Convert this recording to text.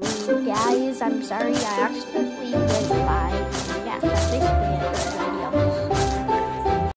Guys, I'm sorry I accidentally